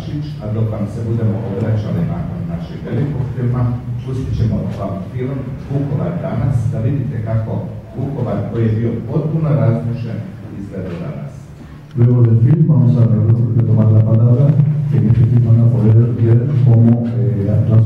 Bašić, a dok vam se budemo obraćali nakon našeg velikog filma, pustit ćemo vam film Vukovar danas, da vidite kako Vukovar koji je bio potpuno razmišljen izgleda danas. Luego del film vamos a retomar la palabra, que en este film van a poder ver cómo eh, las